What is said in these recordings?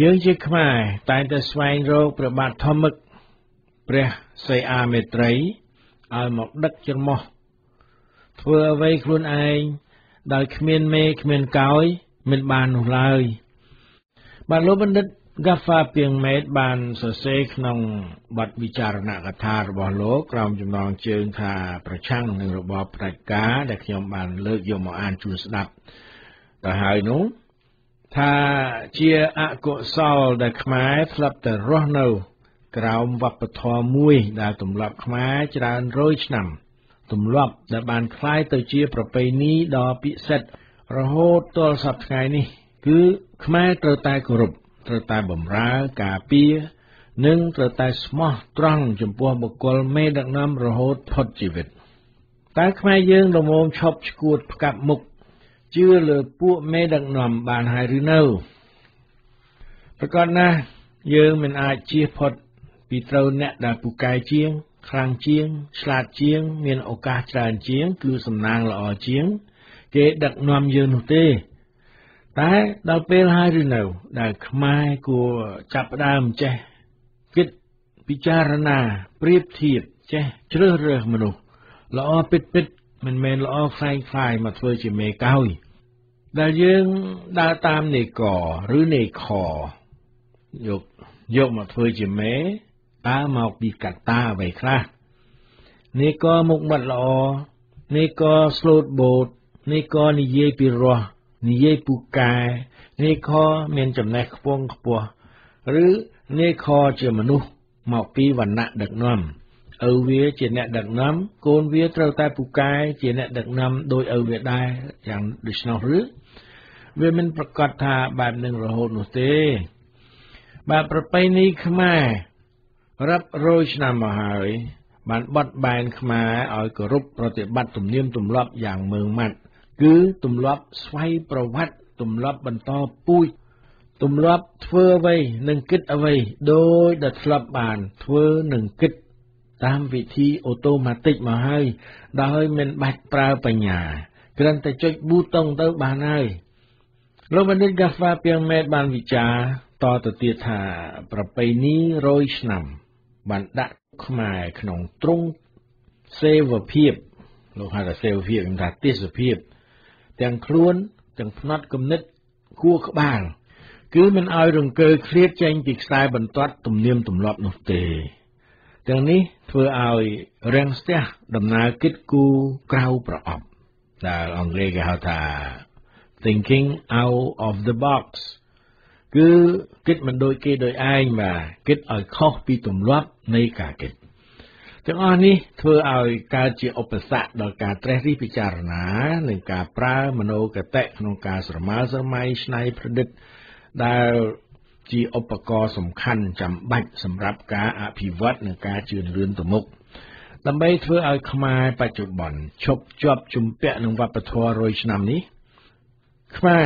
យើងជាខ្មែរតែងតែស្វែងរកព្រះបាទធម្មឹកព្រះសីអាមេត្រីឲ្យមកដឹកច្រមុះធ្វើអ្វីខ្លួនឯងដោយគ្មានមេគ្មានកោយមិនបាននោះឡើយបាទលោកបណ្ឌិត Gaffa ពីងមេតបានសរសេរក្នុងបទវិចារណកថារបស់លោកក្រោមចំណងជើងថាប្រឆាំងនឹងរបបផ្ដាច់ការដែលខ្ញុំបានលើកយកមកអានជូនស្ដាប់ទៅហើយនោះ ថាជាអកុសលដែលខ្មែរធ្លាប់តែរស់នៅ ក្រោមវប្បធម៌មួយដែលទម្លាប់ខ្មែរច្រើនរយឆ្នាំទម្លាប់ដែលបានคล้ายទៅជាប្រពៃណីដ៏ពិសិដ្ឋរហូតទាល់សប្តាហ៍ថ្ងៃនេះ គឺខ្មែរត្រូវតែគោរពត្រូវតែបម្រើការពារនិងត្រូវតែស្មោះត្រង់ចំពោះបុគ្គលមេដឹកនាំរហូតផុតជីវិតតែខ្មែរយើងល្មមឈប់ឈួតផ្កាប់មុខ ជឿលើពួកមេដឹកនាំបានហើយឬនៅប្រកាសណាស់យើងមិនអាចជៀសផុតពីត្រូវអ្នកដែលពូកែជាង ខ្លាំងជាង ឆ្លាតជាង មានឱកាសច្រើនជាង គឺសំណាងល្អជាង គេដឹកនាំយើងនោះទេតែដល់ពេលហើយឬនៅ ដែលខ្មែរគួរចាប់ផ្ដើមចេះគិតពិចារណាប្រៀបធៀបចេះជ្រើសរើសមនុស្សល្អពិតពិត មិនមែនល្អខ្លែងខ្លាយមកធ្វើជាមេកោយដែលយើងដើរតាមនេកឬនេខយកយកមកធ្វើជាមេតើមកពីកត្តាអ្វីខ្លះនេកមុខមាត់ល្អនេកស្លូតបូតនេកនិយាយពីរោះនិយាយពូកែនេខមានចំណេះខ្ពង់ខ្ពស់ឬនេខជាមនុស្សមកពីវណ្ណៈដឹកនាំ ឪវាជាអ្នកដឹកនាំកូនវាត្រូវតែពូកែជាអ្នកដឹកនាំដោយឪវាដែរយ៉ាងដូច្នោះឬវាមិនប្រកាសថាបែបនឹងរហូតនោះទេ បាទប្រពៃណីខ្មែររាប់រយឆ្នាំមកហើយបានបត់បែនខ្មែរឲ្យគោរពប្រតិបត្តិទំនៀមទម្លាប់យ៉ាងម៉ឺងម៉ាត់គឺទម្លាប់ស្វ័យប្រវត្តិទម្លាប់បន្តពូជទម្លាប់ធ្វើអ្វីនិងគិតអ្វីដោយដែលធ្លាប់បានធ្វើនិងគិត តាមវិធីអូតូម៉ាទិកមកហើយ ដោយមិនបាច់ប្រើបញ្ញាគ្រាន់តែចុចប៊ូតុងទៅបានហើយលោកបណ្ឌិត Gaffa ពីងមេតបានវិចារតទៅទៀតថាប្រពៃណីរយឆ្នាំបានដាក់ខ្មែរក្នុងទ្រង់សេវភាពលោកហៅថាសេវភាពខ្ញុំថាទេសភាព ទាំងខ្លួនទាំងផ្នត់គំនិតគួរក្បាល គឺមិនឲ្យរង្គើឃ្លាតចេញពីខ្សែបន្ទាត់ទំនៀមទម្លាប់នោះទេ ទាំងនេះធ្វើឲ្យរាំងស្ទះដំណើរគិតគូរក្រៅប្រអប់ដែលអង់គ្លេសគេហៅថា thinking out of the box គឺគិតមិនដូចគេដូចឯងបាទគិតឲ្យខុសពីទម្លាប់នៃការគិតទាំងអស់នេះធ្វើឲ្យកើតជាឧបសគ្គដល់ការត្រេះរិះពិចារណានិងការប្រើមโนគតិក្នុងការស្រមើស្រមៃច្នៃប្រឌិតដែល ជាឧបករណ៍សំខាន់ចាំបាច់សម្រាប់ការអភិវឌ្ឍនិងការជឿនលឿនទៅមុខដើម្បីធ្វើឲ្យខ្មែរបច្ចុប្បន្នឈប់ជាប់ជំពាក់នឹងវប្បធម៌រយឆ្នាំនេះ ខ្មែរ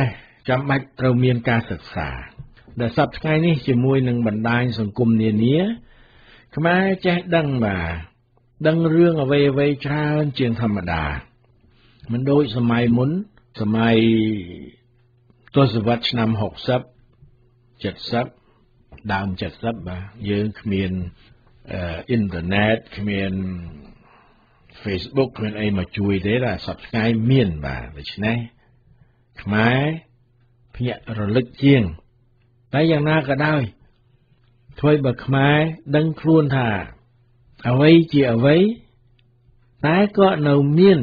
ចាំបាច់ត្រូវមានការសិក្សាដែលសប្តាហ៍ថ្ងៃនេះជាមួយនឹងបណ្ដាញសង្គមនានា ខ្មែរចេះដឹងបាទដឹងរឿងអ្វីអ្វីច្រើនជាងធម្មតា មិនដូចសម័យមុនសម័យទសវត្សរ៍ឆ្នាំ60 70ដើម70បាទយើងគ្មានអ៊ីនធឺណិតគ្មាន Facebook គ្មានអីមកជួយទេតែសប្តាហ៍ថ្ងៃមានបាទដូច្នេះខ្មែរភ្ញាក់រលឹកជាង តែយ៉ាងណាក៏ដោយធ្វើបើខ្មែរដឹងខ្លួនថា អ្វីជាអ្វី តែក៏នៅមាន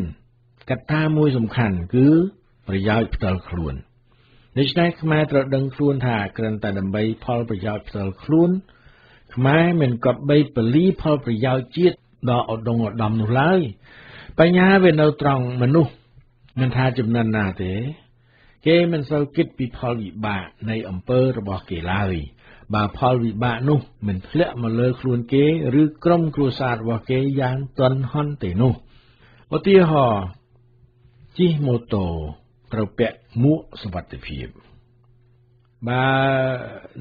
កត្តាមួយសំខាន់គឺប្រយោជន៍ផ្ទាល់ខ្លួន ដូច្នេះខ្មែរត្រូវដឹងខ្លួនថាគ្រាន់តែដើម្បីផលប្រយោជន៍ផ្ទាល់ខ្លួន ខ្មែរមិនគប្បីពលីផលប្រយោជន៍ជាតិដល់ឧត្តមឧត្តមនោះឡើយបញ្ហាវានៅត្រង់មនុស្សមិនថាចំណិនណាទេ គេមិនសូវគិតពីផលវិបាកនៃអំពើរបស់គេឡើយបើផលវិបាកនោះមិនធ្លាក់មកលើខ្លួនគេឬក្រុមគ្រួសាររបស់គេយ៉ាងទន់ហន់ទេនោះឧទាហរណ៍ជិះម៉ូតូ ត្រូវពាក់មួកសុវត្ថិភាពបើ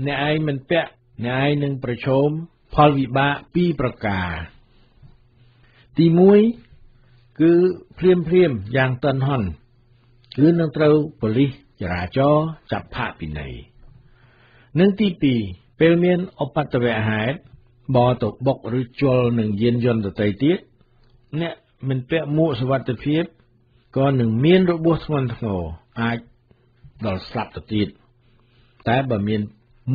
អ្នកឯងមិនពាក់អ្នកឯងនឹងប្រឈមផលវិបាកពីរប្រការ ទី1គឺភ្លាមភ្លាមយ៉ាងទន់ហន់គឺនឹងត្រូវប៉ូលីសចរាចរណ៍ចាប់ផាកពិន័យនិងទី2ពេលមានឧបទ្ទវហេតុបរទៅបុកឬជល់នឹងយានយន្តដទៃទៀតអ្នកមិនពាក់មួកសុវត្ថិភាព ក៏នឹងមានរបួសធ្ងន់ធ្ងរអាចដល់ស្លាប់ទៅទៀតតែបើមាន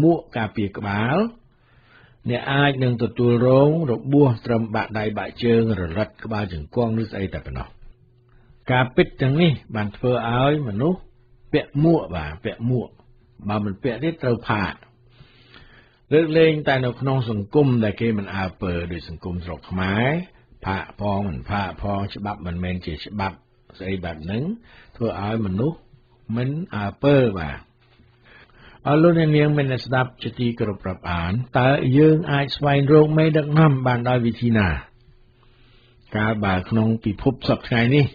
មួកការពារក្បាលអ្នកអាចនឹងទទួលរងរបួសត្រឹមបាក់ដៃបាក់ជើងរលិតក្បាលជង្គង់ឬស្អីតែប៉ុណ្ណោះការពិតទាំងនេះបានធ្វើឲ្យមនុស្សពាក់មួកបាទពាក់មួកបើមិនពាក់ទេត្រូវផាកលើកលែងតែនៅក្នុងសង្គមដែលគេមិនអើពើដោយសង្គមស្រុកខ្មែរផាកផងមិនផាកផងច្បាប់មិនមែនជាច្បាប់ ស្អីបែបហ្នឹងធ្វើឲ្យមនុស្សមិនអើពើបាទអរលោកអ្នកនាងមានស្ដាប់ជាទីគោរពរាប់អានតើយើងអាចស្វែងរកមេដឹកនាំបានដោយវិធីណាកាលបើក្នុងពិភពសពថ្ងៃនេះ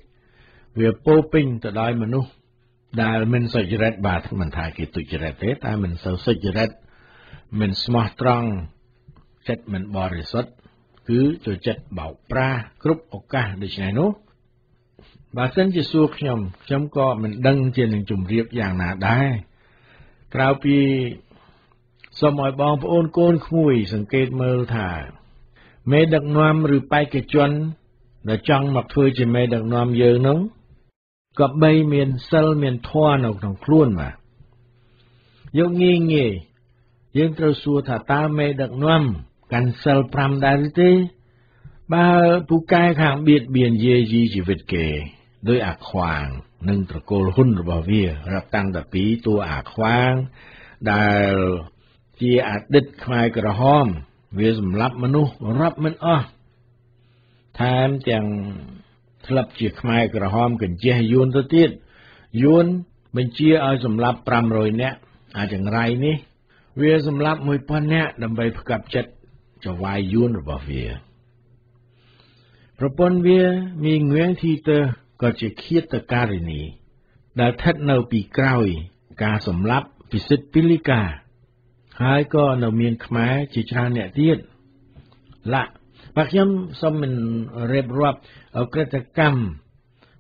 វាពោពេញទៅដោយមនុស្សដែលមិនសុចរិតបាទមិនថាគេទុច្ចរិតទេតែមិនសូវសុចរិតមិនស្មោះត្រង់ចិត្តមិនបរិសុទ្ធគឺចូលចិត្តបោកប្រាស់គ្រប់ឱកាសដូច្នេះនោះ បើសិនជាសួរខ្ញុំខ្ញុំក៏មិនដឹងជានឹងជម្រាបយ៉ាងណាដែរក្រៅពីសូមឲ្យបងប្អូនកូនក្មួយ សង្កេតមើលថាមេដឹកនាំឬបេក្ខជនដែលចង់មកធ្វើជាមេដឹកនាំយើងនោះក៏បីមានសិលមានធម៌នៅក្នុងខ្លួនបាទយកងាយងាយយើងត្រូវសួរថាតើមេដឹកនាំកាន់សិល5ដែរឬទេ បើពូកែខាងបៀតបៀនយាយីជីវិតគេ ដោយអាខ្វាង និងត្រកូលហ៊ុនរបស់វារាប់តាំងតែពីតួអាខ្វាង ដែលជាអតីតខ្មែរក្រហម វាសម្លាប់មនុស្សរាប់មិនអស់ថែមទាំងធ្លាប់ជាខ្មែរក្រហមកញ្ចេះយួនទៅទៀតយួនបញ្ជាឲ្យសម្លាប់500នាក់អាចង្រៃនេះ វាសម្លាប់1000នាក់ដើម្បីផ្កាប់ចិត្តចវាយយួនរបស់វាប្រពន្ធវាមីងឿងធីទើ ក៏ជាឃាតការិនី ដែលស្ថិតនៅពីក្រោយ ការសម្លាប់ពិសិដ្ឋពីលីកា ហើយក៏នៅមានខ្មែរជាច្រើនអ្នកទៀតឡាក់បាទខ្ញុំសូមមិនរៀបរាប់អក្រិតកម្ម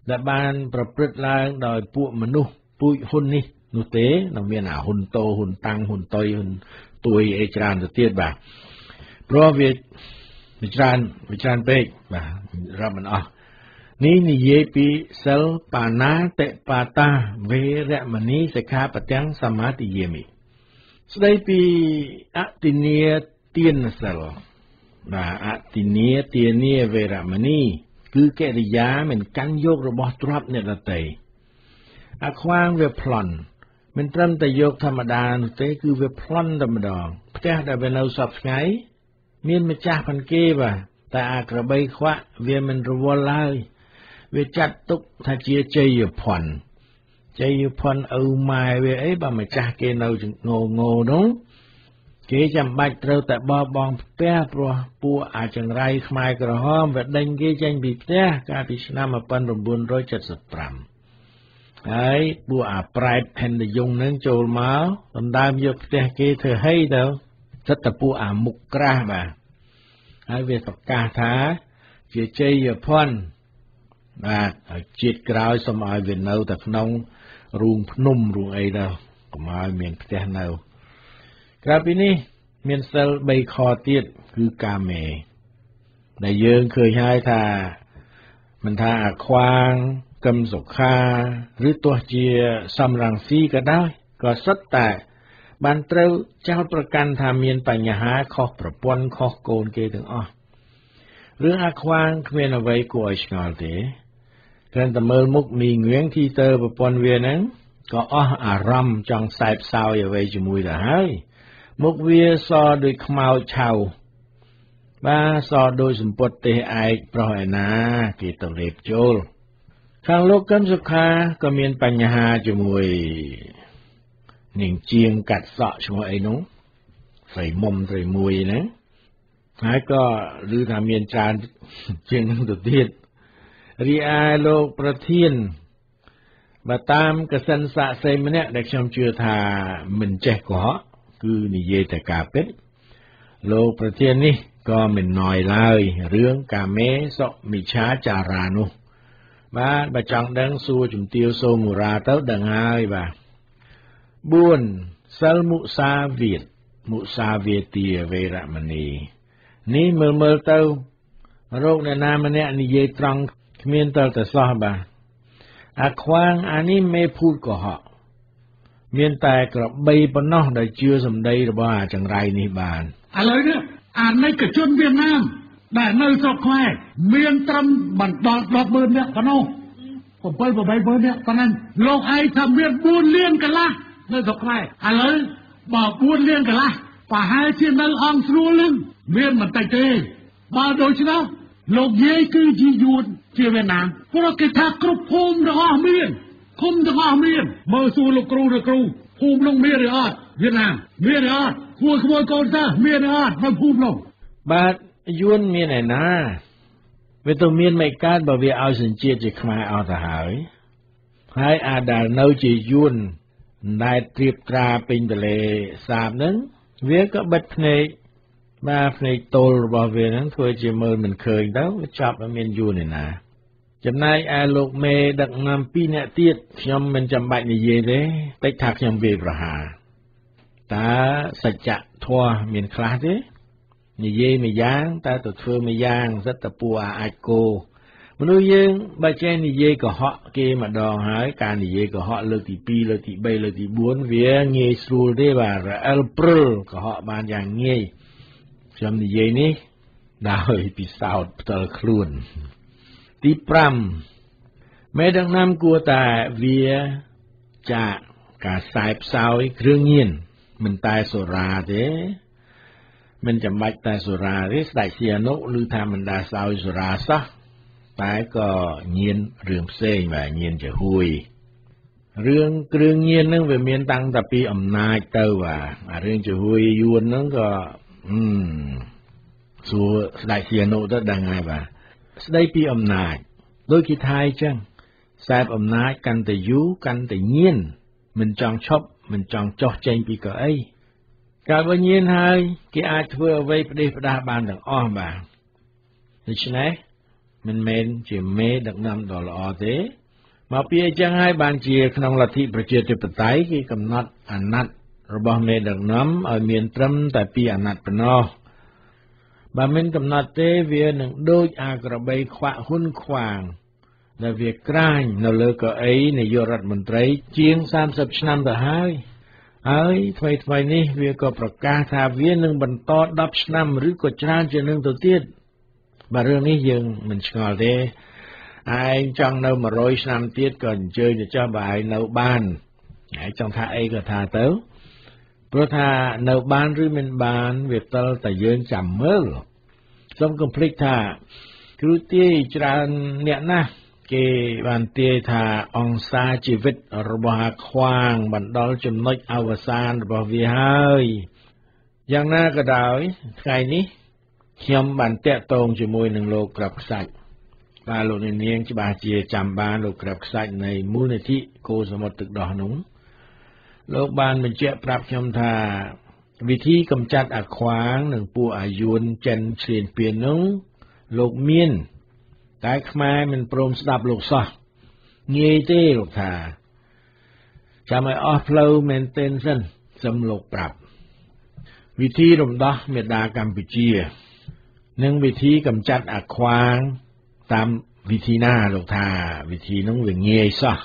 ដែលបានប្រព្រឹត្តឡើងដោយពួកមនុស្សពូជហ៊ុននេះនោះទេនៅមានអាហ៊ុនតូហ៊ុនតាំងហ៊ុនតុយហ៊ុនទួយអីច្រើនទៅទៀតបាទព្រោះវាវាច្រើនវាច្រើនពេកបាទរាប់មិនអស់ នេះនិយាយពីសិលបាណាតិបាតាវេរមណីសិក្ខាបទាំងសមាទិយាមិស្ដីពីអតិនីទានសិលបាទអតិនីទានាវេរមណីគឺកិរិយាមិនកាន់យករបស់ទ្រព្យអ្នកដទៃអខ្វាងវាប្លន់មិនត្រឹមតែយកធម្មតានោះទេ គឺវាប្លន់តែម្ដងផ្ទះដែលវានៅសពថ្ងៃមានម្ចាស់ផងគេបាទតែអាក្របីខ្វាក់វាមិនរវល់ឡើយ វាចាត់ទុកថាជាជ័យភ័ណ្ឌជ័យភ័ណ្ឌឪម៉ែវាអីបើម្ចាស់គេនៅងងងនោះគេចាំបាច់ត្រូវតែបបងផ្ទះព្រោះពួកអាចង្រៃខ្មែរក្រហមវាដេញគេចេញពីផ្ទះកាលពីឆ្នាំ1975ហើយពួកអាប្រែតហេនដយងនឹងចូលមកដណ្ដើមយកផ្ទះគេធ្វើហីទៅសិតតែពួកអាមុខក្រាស់បាទហើយវាប្រកាសថាជាជ័យភ័ណ្ឌ បាទហើយជាតិក្រោយសូមឲ្យវានៅតែក្នុងរូងភ្នំរូងអីទៅកុំឲ្យមានផ្ទះនៅក្រៅពីនេះ មានសិល3ខទៀតគឺកាមេដែលយើងឃើញហើយថាមិនថាអាខ្វាងកឹមសុខាឬទោះជាសំរងស៊ីក៏ដោយក៏សុទ្ធតែបានត្រូវចោទប្រកាន់ថាមានបញ្ហាខុសប្រព័ន្ធខុសកូនគេទាំងអស់រឿងអាខ្វាងគ្មានអ្វីគួរឲ្យឆ្ងល់ទេ គ្រាន់តែមើលមុខមីងៀងទីទៅប្រព័ន្ធវាហ្នឹងក៏អស់អារម្មណ៍ចង់សែបសោយអ្វីជាមួយទៅហើយ មុខវាសដូចខ្មោចឆៅបាទសដូចសម្ពុតទេសឯកប្រុសឯណាគេទៅលេបចូល ខាងលោកកឹមសុខាក៏មានបញ្ហាជាមួយនាងជាងកាត់សក់ឈ្មោះអីនោះស្រីមុំស្រីមួយណាហើយក៏ឮថាមានច្រើនជាងនឹងទៅទៀត រីឯលោកប្រធានបើតាមកសិនសាក់សេម្នាក់ដែលខ្ញុំជឿថាមិនចេះកុហកគឺនិយាយតែការពិតលោកប្រធាននេះក៏មិនណយឡើយរឿងកាមេសុមិឆាចារានោះបាទបើចង់ដឹងសួរជំទាវសូមូរាទៅដឹងហើយបាទ4សិលមុសាវាទមុសាវាទាវេរមណីនេះមើលមើលទៅរោគអ្នកណាម្នាក់និយាយត្រង់ គ្មានតើតែសោះបាទអាខ្វាងអានេះមេភូតកុហកមានតែក្របីប៉ុណ្ណោះដែលជឿសម្ដីរបស់អាចង្រៃនេះបានឥឡូវនេះអានិកជនវៀតណាមដែលនៅស្រុកខ្មែរមានត្រឹមបណ្ដល់100000នាក់ប៉ុណ្ណោះ7 8000នាក់ប៉ុណ្ណឹងលោកឯងថាមាន4លានកន្លះនៅស្រុកខ្មែរឥឡូវបើ4លានកន្លះប្រហែលជានៅអង្គស្រួលនឹងមានមិនតិចទេបើដូច្នោះ លោកយាយគឺជាយួនជាវៀតណាមព្រោះគេថាគ្រប់ភូមិទាំងអស់មានឃុំទាំងអស់មានមើលសួរលោកគ្រូឬគ្រូភូមិនោះមានឬអត់វៀតណាមមានឬអត់គួរក្មួយកូនសិស្សមានឬអត់នៅភូមិនោះបាទយួនមានឯណាវាទៅមានមិនកើតបើវាឲ្យសញ្ជាតិជាខ្មែរអត់ទៅហើយហើយអាដែលនៅជាយួនដែលត្រៀបត្រាពេញទលេសាបហ្នឹងវាក៏បិទភ្នែក បាទភ្នែកទល់របស់វាហ្នឹងធ្វើជាមើលមិនឃើញទៅវាចាប់ឲ្យមានយួនឯណាចំណែកឯលោកមេដឹកនាំពីរអ្នកទៀតខ្ញុំមិនចាំបាច់និយាយទេតិចថាខ្ញុំវាយប្រហារតើសច្ចធម៌មានខ្លះទេនិយាយមួយយ៉ាងតើទៅធ្វើមួយយ៉ាងសិតតពួរអាចគោមនុស្សយើងបើចេះនិយាយកុហកគេម្ដងហើយការនិយាយកុហកលើកទី2លើកទី3លើកទី4វាងាយស្រួលទេបាទរអិលព្រិលកុហកបានយ៉ាងងាយ ខ្ញុំនិយាយនេះដោយពិសោធន៍ផ្ទាល់ខ្លួន ទី5មេដឹកនាំគួរតែវាចាកការខ្សែផ្សោយគ្រឿងញៀនមិនតែសូរ៉ាទេមិនចាំបាច់តែសូរ៉ាទេស្ដេចសៀនុឬថាមិនដាសោយសូរ៉ាសោះតែក៏ញៀនរឿងផ្សេងបាទញៀនជាហួយរឿងគ្រឿងញៀនហ្នឹងវាមានតាំងតែពីអំណាចទៅបាទអារឿងជាហួយយួនហ្នឹងក៏ អឺសួរស្ដេចសៀនុទៅដឹងហើយបាទស្ដីពីអំណាចដូចគេថាអញ្ចឹងខ្សែអំណាចកាន់តែយូរកាន់តែញៀនមិនចង់ឈប់មិនចង់ចោះចេញពីកៅអីកាលបើញៀនហើយគេអាចធ្វើអ្វីផ្ដេសផ្ដាសបានទាំងអស់បាទដូច្នេះមិនមែនជាមេដឹកនាំដ៏ល្អទេមកពីអញ្ចឹងហើយបានជាក្នុងលទ្ធិប្រជាធិបតេយ្យគេកំណត់អាណត្តិ របស់មេដឹកនាំឲ្យមានត្រឹមតែពីរអាណត្តិប៉ុណ្ណោះបើមិនកំណត់ទេវានឹងដូចអាក្របីខ្វាក់ហ៊ុនខ្វាងដែលវាក្រាញនៅលើកៅអីនាយករដ្ឋមន្ត្រី ជាង30ឆ្នាំទៅហើយហើយថ្មីថ្មីនេះវាក៏ប្រកាសថាវានឹងបន្ត10ឆ្នាំឬក៏ច្រើនជាងនឹងទៅទៀតបាទរឿងនេះយើងមិនឆ្ងល់ទេឯងចង់នៅ100ឆ្នាំទៀតក៏អញ្ជើញទៅចុះបើឯងនៅបានឯងចង់ថាអីក៏ថាទៅ ព្រោះថានៅបានឬមិនបានវាតល់តែយើងចាំមើលសូមកុំភ្លេចថាគ្រូទាយច្រើនអ្នកណាស់គេបានទាយថាអង្សាជីវិតរបស់អាខ្វាងបណ្ដល់ចំណុចអវសានរបស់វាហើយយ៉ាងណាក៏ដោយថ្ងៃនេះខ្ញុំបានតាក់ទងជាមួយនឹងលោកក្របខ្សាច់បាទលោកនាងច្បាស់ជាចាំបានលោកក្របខ្សាច់នៃមូលនិធិគោសមុទ្រទឹកដោះនោះ លោកបានបញ្ជាក់ប្រាប់ខ្ញុំថា វិធីកម្ចាត់អាខ្វាងនិងពួកអាយួនចិនឈ្លានពាននោះលោកមាន តែខ្មែរមិនព្រមស្ដាប់លោកសោះងាយទេលោកថា ចាំឲ្យអស់ផ្លូវមែនទែនសិនសំលោកប្រាប់ វិធីរំដោះមេដាកម្ពុជា និងវិធីកម្ចាត់អាខ្វាងតាមវិធីណាលោកថា វិធីនោះវាងាយសោះ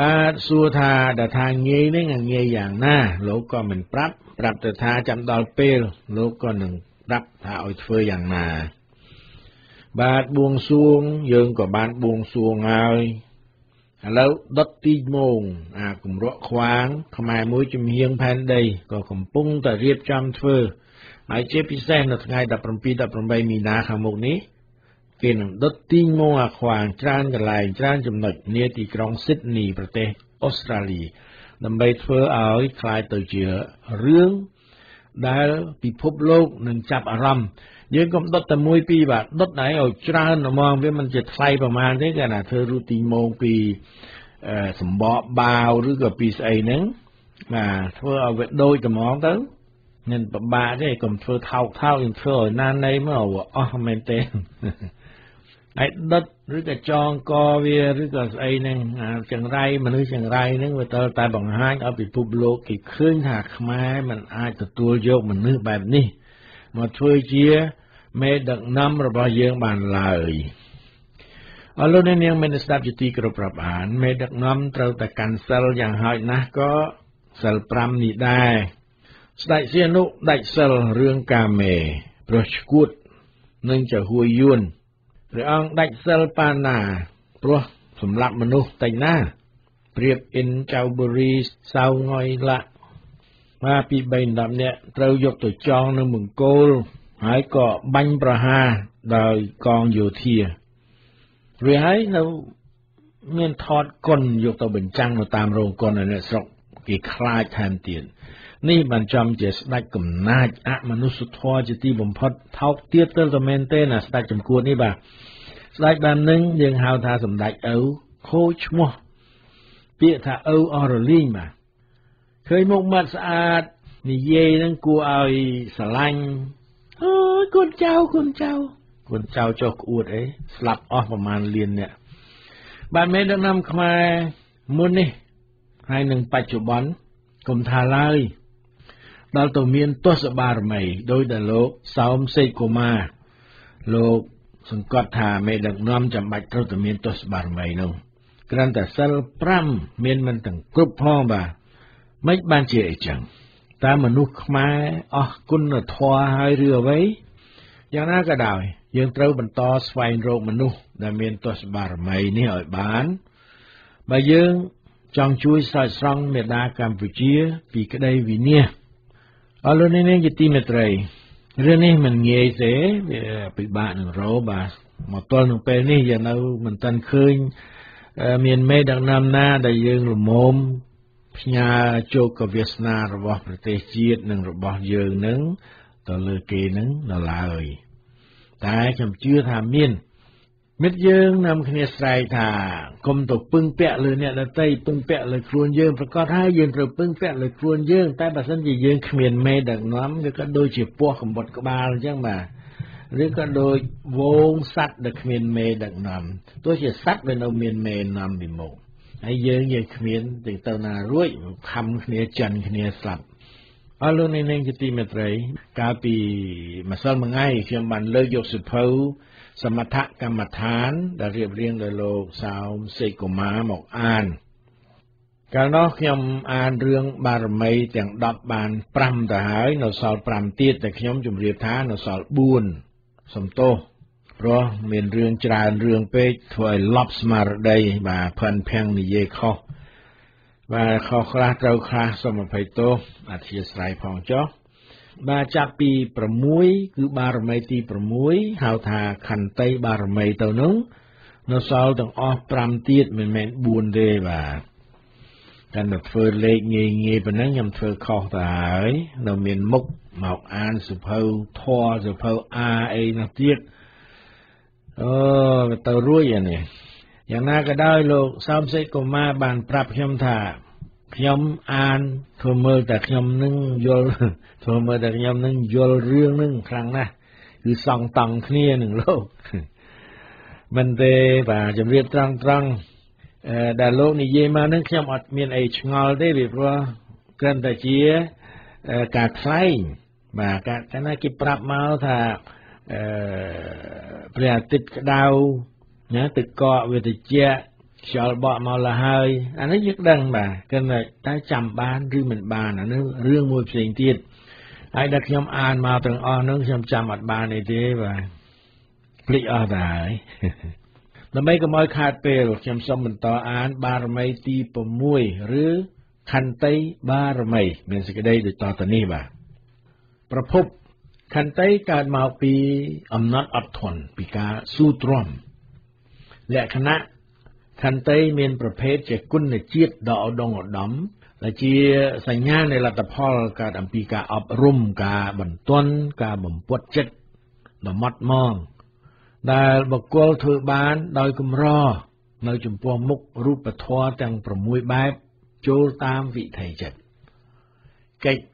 បាទសួរថាដល់ថាងាយនេះងាយយ៉ាងណា លោកក៏មិនប្រាប់ប្រាប់ទៅថាចាំដល់ពេលលោកក៏នឹងប្រាប់ថាឲ្យធ្វើយ៉ាងណា បាទបួងសួងយើងក៏បានបួងសួងហើយឥឡូវដុតទីមងអាគម្រក់ខ្វាង ខ្មែរមួយជំហៀងផែនដីក៏កំពុងតែរៀបចំធ្វើហើយជាពិសេសនៅថ្ងៃ17 18មីនាខាងមុខនេះ គេនឹងដុតទីងមងអាខ្វាងច្រើនកន្លែងច្រើនចំណុចនាទីក្រុងស៊ីដនីប្រទេសអូស្ត្រាលីដើម្បីធ្វើឲ្យคล้ายទៅជារឿងដែលពិភពលោកនឹងចាប់អារម្មណ៍យើងកុំដុតតែមួយពីរបាទដុតណៃឲ្យច្រើនហ្មងវាមិនជាថ្លៃប្រហែលទេគេណាធ្វើរូទីម៉ងពីសម្បកបាវឬក៏ពីស្អីហ្នឹងបាទធ្វើឲ្យវាដូចត្មងទៅមិនពិបាកទេកុំធ្វើថោកថោកយើងធ្វើឲ្យណានៃមកអស់មែនទេ ហើយដុតឬក៏ចងកវាឬក៏ស្អីហ្នឹងចង្រៃមនុស្សចង្រៃហ្នឹងវាទៅតែបង្ហាញឲ្យពិភពលោកគេឃើញថាខ្មែរมันអាចទទួលយកមនុស្សបែបនេះមកធ្វើជាមេដឹកនាំរបស់យើងបានឡើយអរលោកអ្នកនាងមានស្ដាប់ជាទីគោរពរាប់អានមេដឹកនាំត្រូវតែកាន់សិលយ៉ាងហោចណាស់ក៏សិល5នេះដែរស្ដេចសៀនុដាច់សិលរឿងកាមេព្រោះឈួតនឹងចហួយយួន ព្រះអង្គដាច់សិលបាណាព្រោះសម្លាប់មនុស្សតែណាព្រៀបអ៊ិនចៅបុរីសៅងយលាក់មកពី3 10នាក់ត្រូវយកទៅចងនៅមង្គលហើយក៏បាញ់ប្រហារដោយកងយោធាវាហើយនៅមានថតគុណយកទៅបញ្ចាំងនៅតាមរោងកុននៅស្រុកគេខ្លាចថែមទៀត នេះបានចំជាស្ដេចកំណាចអមនុស្សធម៌ជាទីបំផុតថោកទៀតទៅតែមែនទេណាស្ដេចចំគួតនេះបាទស្ដេចបាននឹងយើងហៅថាសម្ដេចឪខូចឈ្មោះពាក្យថាឪអស់រលីងបាទឃើញមុខមាត់ស្អាតនិយាយនឹងគួរឲ្យស្រឡាញ់អូយកូនចៅកូនចៅកូនចៅចុះក្អួតអីស្លាប់អស់ប្រមាណលានអ្នកបាទមេដឹកនាំខ្មែរមុននេះហើយនឹងបច្ចុប្បន្នកុំថាឡើយ ដល់ទៅមានទស្សបារមីដោយដែលលោកសោមសេកកុមារលោកសង្កត់ថាមេដឹកនាំចាំបាច់ត្រូវតែមានទស្សបារមីនោះគ្រាន់តែសិល5មានមិនទាំងគ្រប់ផងបាទមិនបានជាអីចឹងតើមនុស្សខ្មែរអស់គុណធម៌ហើយឬអ្វីយ៉ាងណាក៏ដោយ យើងត្រូវបន្តស្វែងរកមនុស្សដែលមានទស្សបារមីនេះឲ្យបានបើយើងចង់ជួយស្រោចស្រង់មេដាកម្ពុជាពីក្តីវិនាស អរលោកនាងជាទីមេត្រីរឿងនេះមិនងាយទេវាពិបាកនឹងរកបាទមកទល់នឹងពេលនេះយើងនៅមិនទាន់ឃើញមានមេដឹកនាំណាដែលយើងលមមផ្ញើជោគវាសនារបស់ប្រទេសជាតិនិងរបស់យើងនឹងទៅលើគេនឹងនៅឡើយតែខ្ញុំជឿថាមាន មិត្តយើងនាំគ្នាស្រែកថាកុំទៅពឹងពាក់លើអ្នកដទៃពឹងពាក់លើខ្លួនយើងប្រកាសហើយយើងត្រូវពឹងពាក់លើខ្លួនយើងតែបើសិនជាយើងគ្មានមេដឹកនាំវាក៏ដូចជាពស់កំបុតក្បាលអញ្ចឹងបាទឬក៏ដូចវងសัตว์ដែលគ្មានមេដឹកនាំទោះជាសัตว์វានៅមានមេនាំពីមុខហើយយើងយើងគ្មានទៅទៅណារួចខំគ្នាចិនគ្នាស្លាប់អរលោកនាងជាទីមេត្រីកាលពីម្សិលមិញខ្ញុំបានលើកយកសិភៅ សមថកម្មដ្ឋាន ដែលរៀបរៀងដោយលោកសោមសេកកុមារមកអាន កាលនោះខ្ញុំអានរឿងបារមីទាំង10បាន5ទៅហើយ នៅសល់5ទៀតតែខ្ញុំជម្រាបថានៅសល់4សំទោសព្រោះមានរឿងច្រើនរឿងពេកធ្វើឲ្យលប់ស្មារតីបាទផិនភាំងនិយាយខុសបាទខុសខ្លះត្រូវខ្លះសូមអភ័យទោសអធិស្ឋានផងចុះ បាទចាប់ពី6គឺបារមីទី6ហៅថាខន្តីបារមីទៅនោះនៅសល់ទាំងអស់5ទៀតមិនមែន4ទេបាទតែទៅធ្វើលេខងាយងាយប៉ុណ្ណឹងខ្ញុំធ្វើខុសទៅហើយនៅមានមុខមកអានសុភៅធរសុភៅអាអីនោះទៀតអូទៅរួចអានេះយ៉ាងណាក៏ដោយលោកសំសេកកុមារបានប្រាប់ខ្ញុំថា ខ្ញុំអានធ្វើមើលតែខ្ញុំនឹងយល់ធ្វើមើលតែខ្ញុំនឹងយល់រឿងនឹងខ្លាំងណាស់គឺសង់តង់គ្នានឹងលោកមិនទេបាទជំរាបត្រង់ត្រង់អឺដែលលោកនិយាយមកនឹងខ្ញុំអត់មានអីឆ្ងល់ទេពីព្រោះគ្រាន់តែជាការថ្លែងបាទកាលណាគេប្រាប់មកថាអឺព្រះអាទិត្យក្តៅណាទឹកកកវាត្រជាក់ ខ្យល់បក់មកលហើយអានេះយើងដឹងបាទគឺតែចាំបានឬមិនបានអានេះរឿងមួយផ្សេងទៀតហើយដែលខ្ញុំអានមកទាំងអស់នោះខ្ញុំចាំអត់បានអីទេបាទភ្លេចអស់ទៅហើយដើម្បីកុំឲ្យខាតពេលខ្ញុំសូមបន្តអាន បារមីទី6ឬខន្តីបារមីមានសេចក្តីដូចតទៅនេះបាទប្រភពខន្តីកើតមកពីអំណត់អត់ធន់ពីការស៊ូទ្រាំលក្ខណៈ ខន្តីមានប្រភេទជាគុណជាតិដ៏ឧត្តមឧត្តមដែលជាសញ្ញានៃលទ្ធផលកើតអំពីការអប់រំការបន្ទន់ការបំពុតចិត្តដ៏ម៉ត់ម៉ងដែលបុគ្គលធ្វើបានដោយកម្រនៅចំពោះមុខរូបធម៌ទាំង6បែបចូលតាមវិថីចិត្តកិច្ច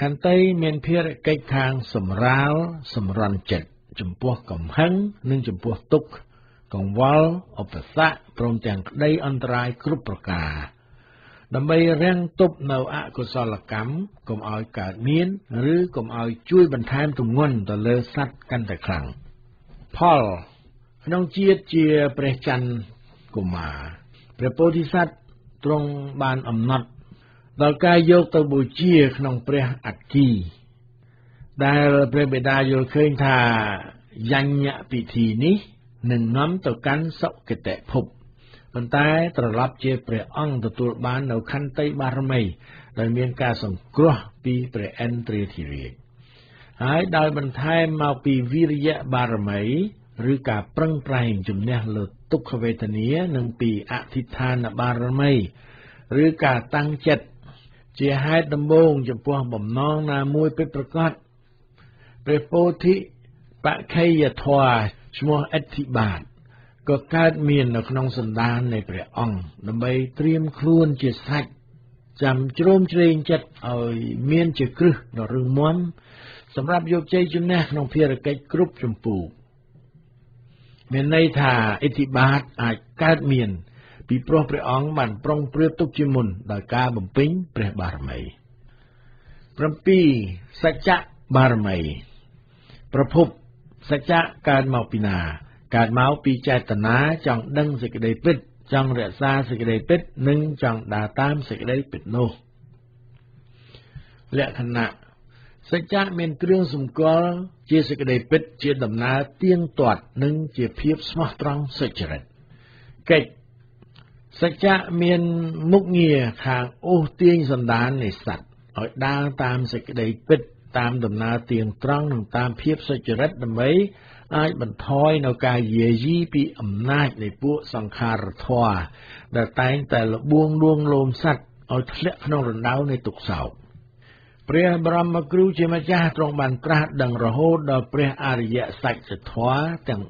ខន្តីមានភារកិច្ចខាងសម្រាលសម្រន់ចិត្តចំពោះកំហឹងនិងចំពោះទុក្ខ កង្វល់ឧបសគ្គព្រមទាំងក្តីអន្តរាយគ្រប់ប្រការ ដើម្បីរាំងទប់នៅអកុសលកម្មកុំឲ្យកើតមាន ឬកុំឲ្យជួយបន្ថែមទម្ងន់ទៅលើសត្វកាន់តែខ្លាំងផលក្នុងជាតិជាព្រះច័ន្ទកុមារព្រះពោធិសត្វទ្រង់បានអំណត់ដល់ការយកទៅបូជាក្នុងព្រះអគ្គី ដែលព្រះបិតាយល់ឃើញថាយញ្ញពិធីនេះ នឹងនាំទៅកាន់សុគតិភពប៉ុន្តែត្រឡប់ជាព្រះអង្គទទួលបាននៅខន្តីបារមីដោយមានការសង្គ្រោះពីព្រះឥន្ទ្រាធិរាជហើយដោយបន្ថែមមកពីវិរិយបារមីឬការប្រឹងប្រែងជំនះលើទុក្ខវេទនានិងពីអធិដ្ឋានបារមីឬការតាំងចិត្តជាហេតុដំបូងចំពោះបំណងណាមួយពិតប្រាកដព្រះពោធិបក្ខយធម៌ ឈ្មោះអធិបាទក៏កើតមាននៅក្នុងសន្តាននៃព្រះអង្គដើម្បីត្រៀមខ្លួនជាសាច់ចាំជ្រោមជ្រែងចិត្តឲ្យមានជាគ្រឹះដ៏រឹងមាំសម្រាប់យកជ័យជំនះក្នុងភារកិច្ចគ្រប់ចម្ពោះមានន័យថាអិទ្ធិបាទអាចកើតមាន ពីព្រោះព្រះអង្គបានប្រុងប្រៀបទុកជាមុនដោយការបំពេញព្រះបារមី7សច្ចៈបារមី ប្រភព សច្ចៈកើតមកពីណា កើតមកពីចេតនាចង់ដឹងសេចក្តីពិត ចង់រក្សាសេចក្តីពិត និងចង់ដើរតាមសេចក្តីពិតនោះលក្ខណៈសច្ចៈមានគ្រឿងសម្គាល់ជាសេចក្តីពិតជាដំណើរទៀងទាត់និងជាភាពស្មោះត្រង់សុចរិតកិច្ចសច្ចៈមានមុខងារខាងអូសទាញសន្តាននៃសត្វឲ្យដើរតាមសេចក្តីពិត តាមដំណើរទៀងត្រង់និងតាមភាពសុចរិតដើម្បីអាចបន្ថយនៅការយាយីពីអំណាចនៃពួកសង្ខារធម៌ដែលតែងតែលបួងលួងលោមសត្វឲ្យធ្លាក់ក្នុងរណ្ដៅនៃទុក្ខសោកព្រះបរមគ្រូជាម្ចាស់ទ្រង់បានត្រាស់ដឹងរហូតដល់ព្រះអរិយសច្ចធម៌ទាំង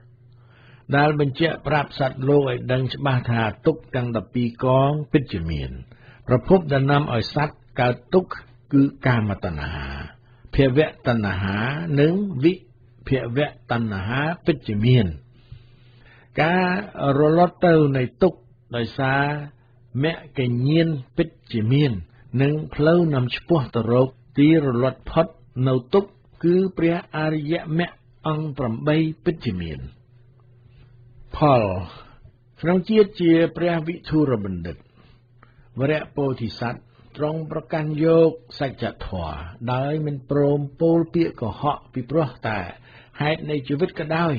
4ដែលបញ្ជាក់ប្រាប់សត្វលោកឲ្យដឹងច្បាស់ថាទុក្ខទាំង12កងពិតជាមាន ប្រភពដែលនាំឲ្យសត្វកើតទុក្ខ គឺកាមតណ្ហាភវៈតណ្ហានិងវិភវៈតណ្ហាពិតជាមាន ការរលត់ទៅនៃទុក្ខដោយសារមគ្គញ្ញាណពិតជាមាន និងផ្លូវនាំឆ្ពោះទៅរកទីរលត់ផុតនៅទុក្ខគឺព្រះអរិយមគ្គអង្គ8ពិតជាមាន ផលក្នុងជាតិជាព្រះវិធុរបណ្ឌិតវរៈពោធិសត្វ ទ្រង់ប្រកាន់យកសច្ចធម៌ដោយមិនព្រមពោលពាក្យកុហកពីព្រោះតែហេតុនៃជីវិតក៏ដោយ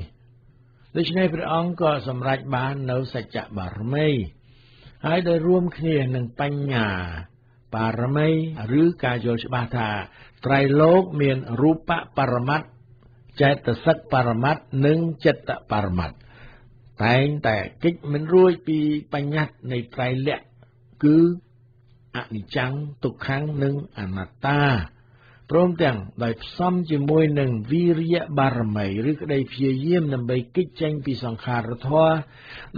ដូច្នេះព្រះអង្គក៏សម្រេចបាននៅសច្ចបារមីហើយដោយរួមគ្នានឹងបញ្ញាបារមីឬការយល់ច្បាស់ថាត្រៃលោកមានរូបបរមត្តចេតសិកបរមត្តនិងចិត្តបរមត្តតែងតែកិច្ចមិនរួចពីបញ្ញត្តិនៃត្រៃលក្ខគឺ អនិច្ចំទុក្ខំនិងអនត្តាព្រមទាំងដោយផ្សំជាមួយនឹងវីរិយបារមីឬក្តីព្យាយាមដើម្បីគេចចេញពីសង្ខារធម៌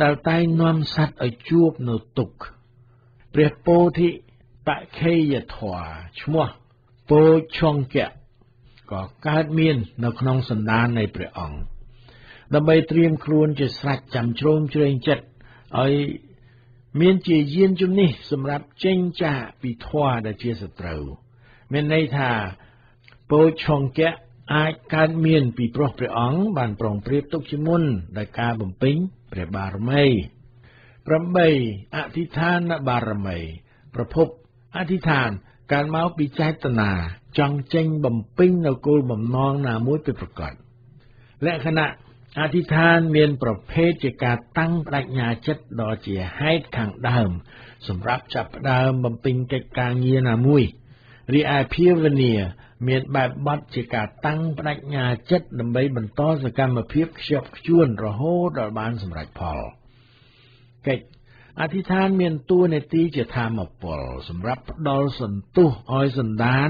ដែលតែងនាំសត្វឲ្យជួបនៅទុក្ខព្រះពោធិបខេយធម៌ឈ្មោះពោឆង្គៈក៏កើតមាននៅក្នុងសន្តាននៃព្រះអង្គដើម្បីត្រៀមខ្លួនជាស្រេចចាំជ្រោមជ្រែងចិត្តឲ្យ មានជាយានជំនិះសម្រាប់ចេញចាកពីធម៌ដែលជាសត្រូវមានន័យថាពោឆង្គៈអាចកើតមានពីព្រោះព្រះអង្គបានប្រងព្រៀបទុកជាមុនដោយការបំពេញព្រះបារមី8អធិដ្ឋានបារមី ប្រភពអធិដ្ឋានកើតមកពីចេតនាចង់ចេញបំពេញនៅគោលបំណងណាមួយពិតប្រាកដលក្ខណៈ អធិដ្ឋានមានប្រភេទជាការតាំងបដិញ្ញាចិត្តដ៏ជាហេតុខាងដើម សម្រាប់ចាប់ផ្ដើមបំពេញកិច្ចការងារណាមួយរីឯភាវនា មានបែបបទជាការតាំងបដិញ្ញាចិត្តដើម្បីបន្តសកម្មភាពខ្ជាប់ខ្ជួនរហូតដល់បានសម្រេចផលកិច្ចអធិដ្ឋានមានតួនាទីជាធម្មពល សម្រាប់ផ្ដល់សន្ទុះឲ្យសន្តាន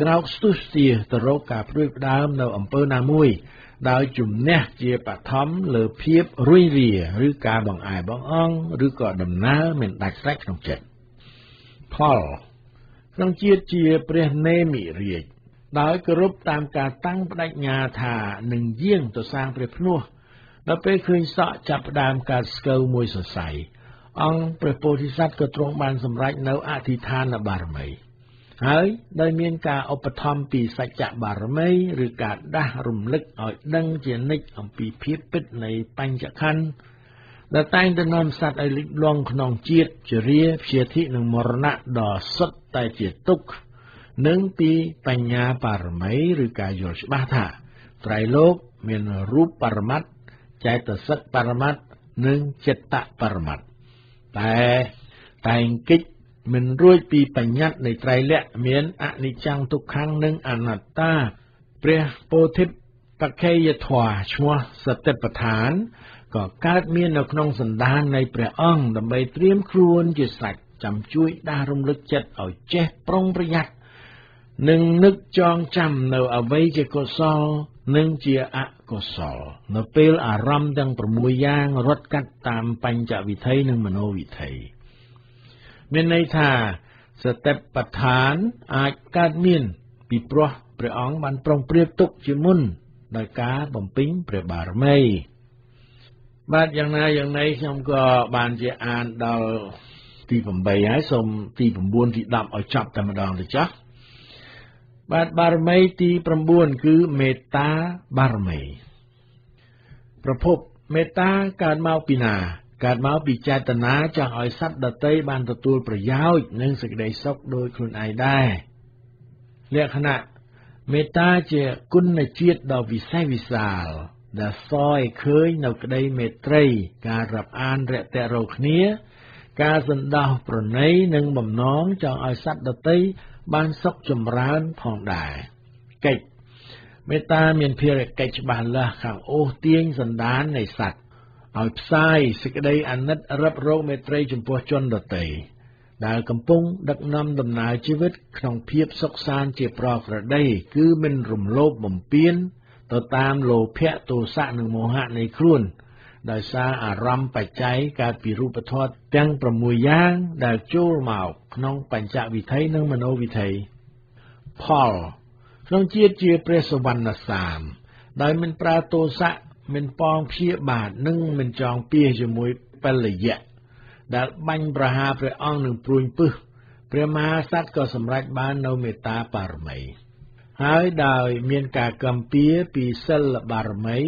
ក្រោកស្ទុះស្ទាទៅរកការព្រួយផ្ដើមនៅអំពើណាមួយ ដោយជំនះជាបឋមលើភាពរុយរាឬការបង្អែបងអងឬក៏ដំណើរមានដាច់ស្រេចក្នុងចិត្តផលក្នុងជាតិជាព្រះនេមិរាជដោយគោរពតាមការតាំងបដិញ្ញាថានឹងយាងទៅសាងព្រះភ្នោះដល់ពេលឃើញសក់ចាប់ផ្ដើមកើតស្កូវមួយសរសៃអង្គព្រះពោធិសត្វក៏ទ្រង់បានសម្រេចនៅអធិដ្ឋានបារមី ហើយដោយមានការឧបត្ថម្ភពីសច្ចបារមី ឬការដាស់រំលឹកឲ្យដឹងជានិច្ចអំពីភាពពិតនៃបញ្ចខណ្ឌដែលតែងតែនាំសត្វឲ្យលិចលង់ក្នុងជាតិជារាព្យាធិនិងមរណៈដ៏សុទ្ធតែជាទុក្ខនិងពីបញ្ញាបារមីឬការយល់ច្បាស់ថាត្រៃលោកមានរូបបរមត្តចេតសិកបរមត្តនិងចិត្តបរមត្តតែតែងកិច្ច មិនរួចពីបញ្ញត្តិនៃត្រៃលក្ខមានអនិច្ចំទុក្ខំនិងអនត្តា ព្រះពោធិបក្ខេយធម៌ឈ្មោះសតិប្បដ្ឋានក៏កើតមាននៅក្នុងសន្តាននៃព្រះអង្គដើម្បីត្រៀមខ្លួនជាស្រេចចាំជួយដាស់រំលឹកចិត្តឲ្យចេះប្រុងប្រយ័ត្ននិងនឹកចងចាំនៅអ្វីជាកុសលនិងជាអកុសល នៅពេលអារម្មណ៍ទាំង6យ៉ាងរត់កាត់តាមបញ្ចវិធ័យនិងមโนវិធ័យ មានន័យថាសតិប្បដ្ឋានអាចកើតមានពីព្រោះព្រះអង្គបានប្រុងប្រៀបទុកជាមុនដោយការបំពេញព្រះបារមីបាទយ៉ាងណាយ៉ាងណីខ្ញុំក៏បានជាអានដល់ទី8ហើយសូមទី9ទី10ឲ្យចប់តែម្ដងទៅចាស់បាទបារមីទី9គឺមេត្តាបារមី ប្រភពមេត្តាកើតមកពីណា កើតមកពីចេតនាចង់ឲ្យសត្វដតីបានទទួលប្រយោជន៍និងសេចក្តីសុខដោយខ្លួនឯងដែរលក្ខណៈមេត្តាជាគុណជាតិដ៏វិសេសវិសាលដែលសយឃើញនៅក្តីមេត្រី ការរាប់អានរយៈរោគ្នា ការសន្តោសប្រណីនិងបំណងចង់ឲ្យសត្វដតីបានសុខចម្រើនផងដែរកិច្ចមេត្តាមានភារកិច្ចច្បាស់លាស់ខាងអូសទាញសន្តាននៃសត្វ ឲ្យផ្សាយសេចក្តីអាណិតរឹបរោគមេត្រីចំពោះជនដទៃដែលកំពុងដឹកនាំដំណើរជីវិតក្នុងភាពសុខសាន្តជាប្រក្រតីគឺមិនរំលោភបំពានទៅតាមលោភៈទោសៈនិងមោហៈនៃខ្លួនដោយសារអារម្មណ៍បច្ច័យកើតពីរូបធម៌ទាំង6យ៉ាងដែលចូលមកក្នុងបញ្ចវិធ័យនិងមโนវិធ័យផលក្នុងជាតិជាព្រះសវណ្ណសាមដោយមិនប្រើទោសៈ មិនប៉ងព្យាបាទនិងមិនចងពៀសជាមួយពលយៈដែលបាញ់ប្រហារព្រះអង្គនឹងព្រួញពឹសព្រះមហាក្សត្រក៏សម្រេចបាននៅមេត្តាបារមី ហើយដោយមានការកំពៀពីសិលបារមី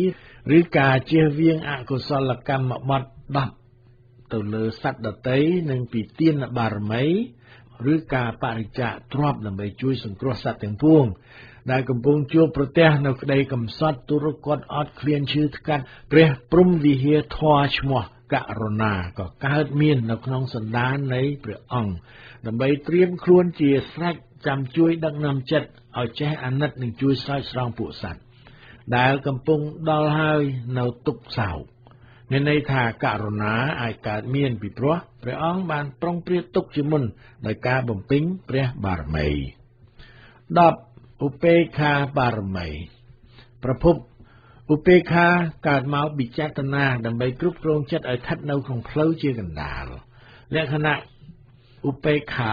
ឬការជៀសវាងអកុសលកម្មបត្តិ10ទៅលើសត្វដតីនិងពីទានបារមី ឬការបរិច្ចាគទ្រព្យដើម្បីជួយសង្គ្រោះសត្វទាំងពួង ដែលកំពុងជួបប្រទះនៅក្តីកំសត់ទុរគតអត់ឃ្លានឈឺថ្កាត់ព្រះព្រំវិហារធរឈ្មោះករុណាក៏កើតមាននៅក្នុងសន្តាននៃព្រះអង្គដើម្បីត្រៀមខ្លួនជាស្រេចចាំជួយដឹកនាំចិត្តឲ្យចេះអាណិតនិងជួយស្រោចស្រង់ពួកសត្វដែលកំពុងដល់ហើយនៅទុក្ខសោកមានន័យថាករុណាអាចកើតមានពីព្រោះព្រះអង្គបានប្រុងប្រៀបទុកជាមុនដោយការបំពេញព្រះបារមី10 ឧបេក្ខាបារមីប្រភពឧបេក្ខាកើតមកពីចេតនាដើម្បីគ្រប់គ្រងចិត្តឲ្យស្ថិតនៅក្នុងផ្លូវជាកណ្ដាលលក្ខណៈឧបេក្ខា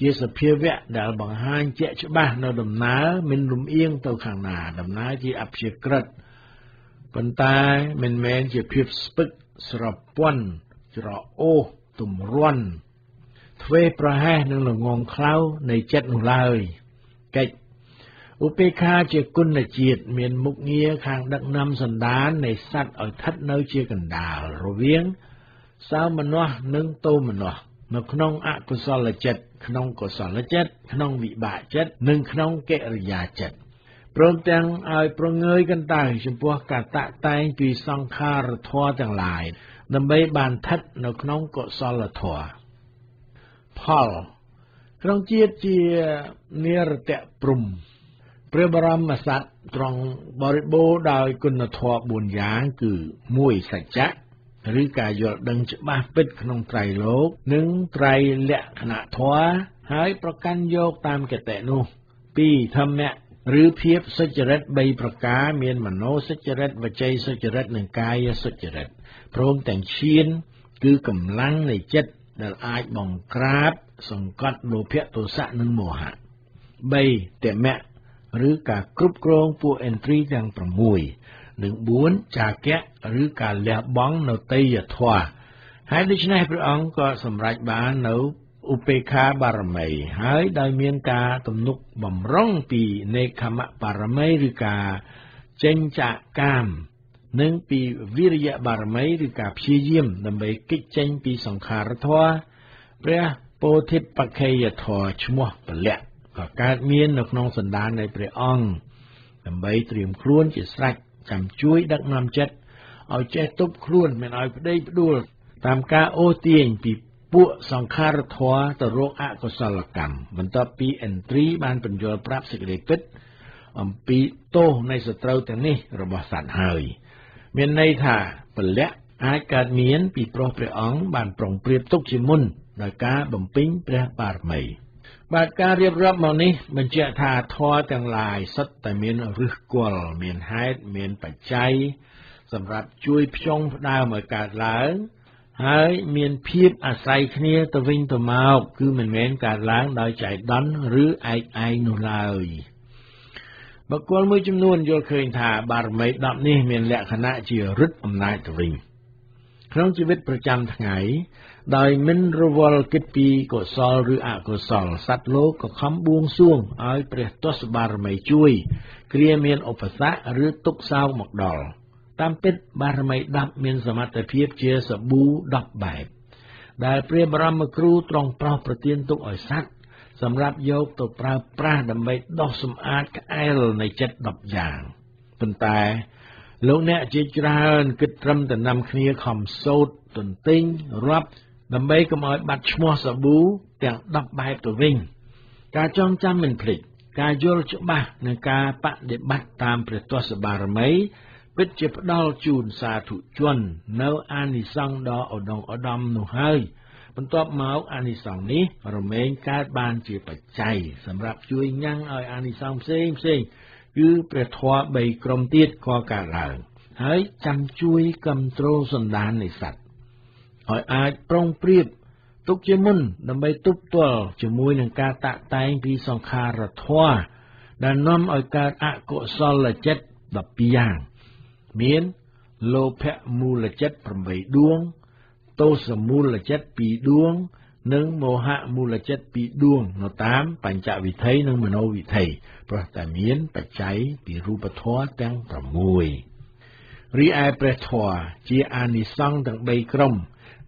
ជាសភាវៈដែលបង្ហាញជាក់ច្បាស់នៅដំណើរមិនលំអៀងទៅខាងណា ដំណើរជាអព្យាក្រឹតប៉ុន្តែមិនមែនជាភាពស្ពឹកស្រពន់ច្រអូសទម្រាន់ធ្វេសប្រហែសនឹងល្ងងខ្លៅនៃចិត្តនោះឡើយកិច្ច ឧបេក្ខាជាគុណជាតិមានមុខងារខាងដឹកនាំសន្តាននៃសត្វឲ្យស្ថិតនៅជាកណ្ដាលរវាងសោមនស្សនិងតោមនស្សនៅក្នុងអកុសលចិត្តក្នុងកុសលចិត្តក្នុងវិបាកចិត្តនិងក្នុងកិរិយាចិត្តព្រមទាំងឲ្យប្រងើយកន្តើយចំពោះការតាក់តែងពីសង្ខារធម៌ទាំងឡាយដើម្បីបានស្ថិតនៅក្នុងកុសលធម៌ផលក្នុងជាតិជានិរតៈព្រំ ព្រះបរមសត្វត្រង់បរិបូរដោយគុណធម៌4យ៉ាងគឺ1សច្ចៈឬការយល់ដឹងច្បាស់ពិតក្នុងត្រៃលោក និងត្រៃលក្ខណៈធម៌ហើយប្រកាន់យកតាមកតេនោះ2ធម្មៈឬភាពសុចរិត3ប្រការមានមโนសុចរិតវចីសុចរិតនិងកាយសុចរិតព្រមទាំងឈាន គឺកម្លាំងនៃចិត្តដែលអាចបង្ក្រាប សង្កត់លោភៈទោសៈនិងមោហៈ3តមៈ ឬការគ្រប់គ្រងពួកឥន្ទ្រីទាំង6និង4ចាកៈឬការលះបង់នៅទេយធម៌ហើយដូច្នេះព្រះអង្គក៏សម្រេចបាននៅឧបេក្ខាបារមី ហើយដោយមានការទំនុកបំរុងពីនេកខមបារមីឬការចេញចាកកាមនិងពីវិរិយបារមីឬការព្យាយាមដើម្បីគេចចេញពីសង្ខារធម៌ព្រះពោធិបក្ខេយធម៌ឈ្មោះពលៈ ក៏កើតមាននៅក្នុងសន្តាននៃព្រះអង្គដើម្បីត្រៀមខ្លួនជាស្រេចចាំជួយដឹកនាំចិត្តឲ្យចេះទប់ខ្លួនមិនឲ្យប្តីផ្ដួលតាមការអូសទាញពីពួកសង្ខារធម៌ទៅរកអកុសលកម្មបន្ទាប់ពីអិន្ទ្រីបានបញ្យល់ប្រាប់សេចក្តីពិតអំពីទោសនៃសត្រូវទាំងនេះរបស់សត្វហើយ មានន័យថាពលៈអាចកើតមានពីព្រោះព្រះអង្គបានប្រុងប្រៀបទុកជាមុនដោយការបំពេញព្រះបារមី បាទការរៀបរាប់មកនេះបញ្ជាក់ថាធម៌ទាំងឡាយសុទ្ធតែមានឫសគល់មានហេតុមានបច្ច័យសម្រាប់ជួយភ្ជង់ផ្ដើមឲ្យកើតឡើង ហើយមានភាពអាស្រ័យគ្នាទៅវិញទៅមកគឺមិនមែនកើតឡើងដោយចៃដន្យឬឯកឯងនោះឡើយបុគ្គលមួយចំនួនយល់ឃើញថាបារមី10នេះមានលក្ខណៈជារឹតអំណាចទៅវិញក្នុងជីវិតប្រចាំថ្ងៃ ដោយមិនរវល់គិតពីកុសលឬអកុសលសត្វលោកក៏ខំបួងសួងឲ្យព្រះទសបារមីជួយ គ្រាមានឧបសគ្គឬទុក្ខសោកមកដល់តាមពិតបារមី10មានសមត្ថភាពជាសាប៊ូ10បែបដែលព្រះបរមគ្រូទ្រង់ប្រោសប្រទានទុកឲ្យសត្វសម្រាប់យកទៅប្រើប្រាស់ដើម្បីដោះសម្អាតក្អែលនៃចិត្ត10យ៉ាងប៉ុន្តែលោកអ្នកជាច្រើនគិតត្រឹមតែនាំគ្នាខំសោតទន្ទិញរាប់ ដើម្បីកុំឲ្យបាត់ឈ្មោះសាប៊ូទាំង10បែបទៅវិញ ការចងចាំមិនភ្លេចការយល់ច្បាស់និងការបដិបត្តិតាមព្រះទស្សបារមីពិតជាផ្ដល់ជូនសាធុជន នៅអានិសង្សដ៏ឧត្តមឧត្តមនោះហើយ បន្ទាប់មកអានិសង្សនេះរមែងកើតបានជាបច្ច័យសម្រាប់ជួយញ៉ាំងឲ្យអានិសង្សផ្សេងផ្សេងគឺព្រះធម៌3ក្រុមទៀតក៏កើតឡើងហើយចាំជួយគ្រប់គ្រងសន្តាននៃសត្វ ឲ្យអាចប្រុងប្រៀបទុកជាមុនដើម្បីទប់ទល់ជាមួយនឹងការតាក់តែងពីសង្ខារធម៌ដែលនាំឲ្យកើតអកុសលចិត្ត12យ៉ាង មានលោភៈមូលចិត្ត8ដួងទោសមូលចិត្ត2ដួង និងមោហៈមូលចិត្ត2ដួងនៅតាមបញ្ចវិធ័យនិងមโนវិធ័យព្រោះតែមានបច្ច័យពីរូបធម៌ទាំង6រីឯព្រះធម៌ជាអានិសង្សទាំង3ក្រុម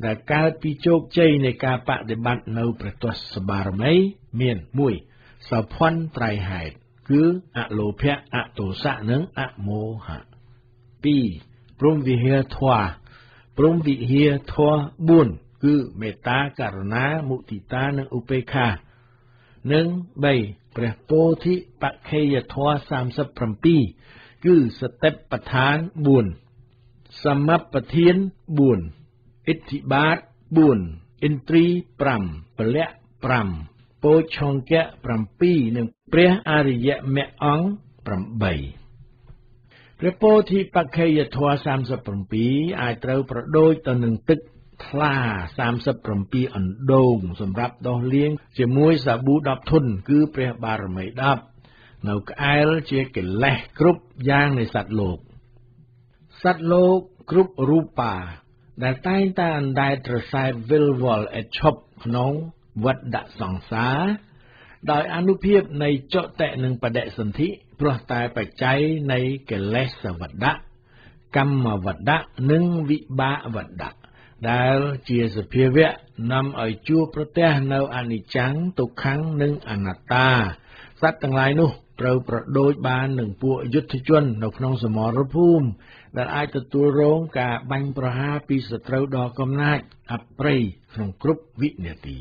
ដែលកើតពីជោគជ័យនៃការបដិបត្តិនៅព្រះទស្សបារមីមាន1សោភ័ណ្ឌត្រៃហេតុគឺអលោភៈអទោសៈនិងអមោហៈ2ព្រមវិហារធម៌ព្រមវិហារធម៌4គឺមេត្តាករុណាមុទិតានិងឧបេក្ខានិង3ព្រះពោធិបក្ខេយធម៌37គឺសតិប្បដ្ឋាន4សមបធាន4 ឥទ្ធិបាត4ឥន្ទ្រី5ពលៈ5ពោឆង្គៈ7និងព្រះអរិយមគ្គអង្គ8ព្រះពោធិបក្ខយធម៌37អាចត្រូវប្រដូចទៅនឹងទឹកថ្លា37អណ្ដូងសម្រាប់ដោះលាងជាមួយសាប៊ូ10ធុនគឺព្រះបារមី10នៅក្អែលជាកិលេសគ្រប់យ៉ាងនៃសត្វលោកសត្វលោកគ្រប់រូបា ដែលតែងតែអណ្ដែតរសែបវិលវល់ឥតឈប់ក្នុងវត្តដាក់សង្សារដោយអនុភាពនៃចុតិនិងបដិសន្ធិព្រោះតែបច្ច័យនៃកិលេសវត្តៈកម្មវត្តៈនិងវិបាកវត្តៈដែលជាសភាវៈនាំឲ្យជួបប្រទះនៅអនិច្ចំទុក្ខំនិងអនត្តាសត្វទាំងឡាយនោះត្រូវប្រដូចបាននឹងពួកយុទ្ធជននៅក្នុងសមរភូមិ ដែលអាចទទួលរងការបាញ់ប្រហារពីសត្រូវដ៏កំណាចអប្រិយក្នុងគ្រប់វិនាទី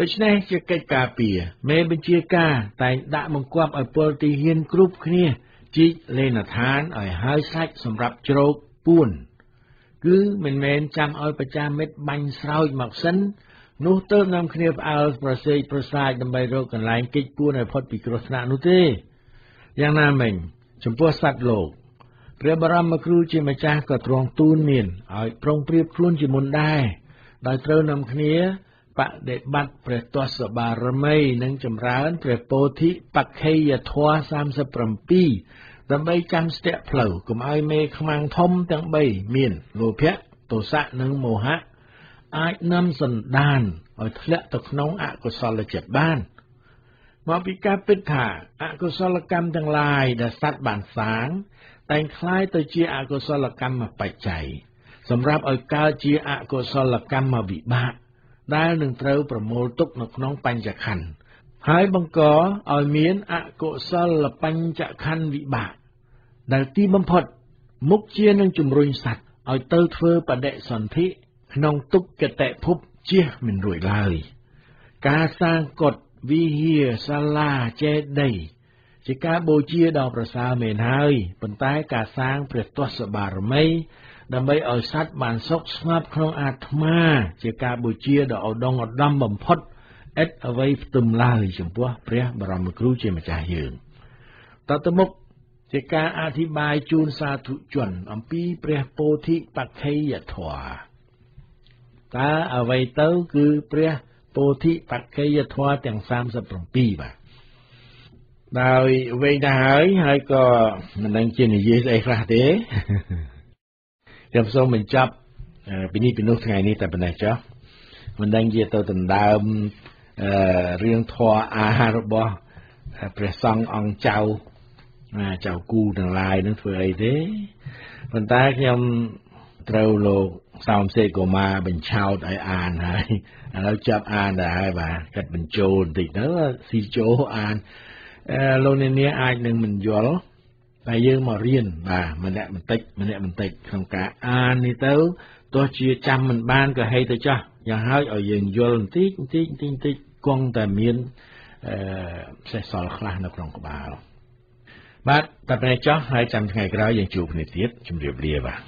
ដូច្នេះជាកិច្ចការពារមេបញ្ជាការតែងដាក់បង្គាប់ឲ្យពលទីហ៊ានគ្រប់គ្នាជីកលេនឋានឲ្យហើយសាច់សម្រាប់ជ្រោកពួន គឺមិនមែនចាំឲ្យប្រចាំមិត្តបាញ់ស្រោចមកសិននោះទៅនាំគ្នាផ្អើលប្រសេកប្រសាចដើម្បីរកកន្លែងគេចពួនឲ្យផុតពីគ្រោះថ្នាក់នោះទេយ៉ាងណាមិញចំពោះសត្វលោក ព្រះបរមគ្រូជាម្ចាស់ក៏ទ្រង់ទូនមានឲ្យប្រុងប្រៀបខ្លួនជាមុនដែរដោយត្រូវនាំគ្នាបដិបត្តិព្រះទស្សបារមី និងចម្រើនព្រះពោធិបក្ខេយធម៌37ដើម្បីចាំស្ទាក់ផ្លូវកុំឲ្យមេខ្មាំងធំទាំង3មានលោភៈទោសៈនិងមោហៈអាចនាំសន្តានឲ្យធ្លាក់ទៅក្នុងអកុសលចិត្តបានមកពីការពិតថាអកុសលកម្មទាំងឡាយដែលសត្វបានសាង តែងคล้ายទៅជាអកុសលកម្មបច្ច័យសម្រាប់ឲ្យកើតជាអកុសលកម្មវិបាកដែលនឹងត្រូវប្រមូលទុកនៅក្នុងបញ្ចខណ្ឌហើយបង្កឲ្យមានអកុសលបញ្ចខណ្ឌវិបាកដែលទីបំផុតមុខជានឹងជំរុញសត្វឲ្យទៅធ្វើបដិសន្ធិក្នុងទុក្ខតេភពជះមិនរួចឡើយការសាងកុដិវិហារសាលាចេតិយ ជាការបូជាដ៏ប្រសើរមែនហើយប៉ុន្តែការសាងព្រះទស្សបារមី ដើម្បីឲ្យសត្វបានសុខស្ងប់ក្នុងអាត្មា ជាការបូជាដ៏ឧត្តមឧត្តមបំផុតឥតអ្វីផ្ទឹមឡើយចំពោះព្រះបរមគ្រូជាម្ចាស់យើងតទៅមុខជាការអធិប្បាយជូនសាធុជនអំពីព្រះពោធិបក្ខីយធម៌តើអ្វីទៅគឺព្រះពោធិបក្ខីយធម៌ទាំង37បាទ ដោយវែងទៅហើយហើយក៏មិនដឹងជានិយាយស្អីខ្លះទេខ្ញុំសូមបញ្ចប់ពីនេះពីនោះថ្ងៃនេះតែប៉ុណ្ណេះចុះមិនដឹងជាទៅដណ្ដើមរឿងធម៌អាហាររបស់ព្រះសង្ឃអង្គចៅចៅគូទាំងឡាយនឹងធ្វើអីទេប៉ុន្តែខ្ញុំត្រូវលោកសោមសេកកូម៉ាបញ្ឆោតឲ្យអានហើយឥឡូវចាប់អានដែរហើយបាទកាត់បញ្ចូលបន្តិចទៅស៊ីចូលអាន លោកអ្នកនាងអាចនឹងមិនយល់តែយើងមករៀនបាទម្នាក់បន្តិចម្នាក់បន្តិចក្នុងការអាននេះទៅទោះជាចាំមិនបានក៏ហីទៅចាស់យ៉ាងហើយឲ្យយើងយល់បន្តិចបន្តិចបន្តិចបន្តិចគង់តែមានអឺសេះសល់ខ្លះនៅក្នុងក្បាលបាទតែពេលចោះហើយចាំថ្ងៃក្រោយយើងជួបគ្នាទៀតជម្រាបលាបាទ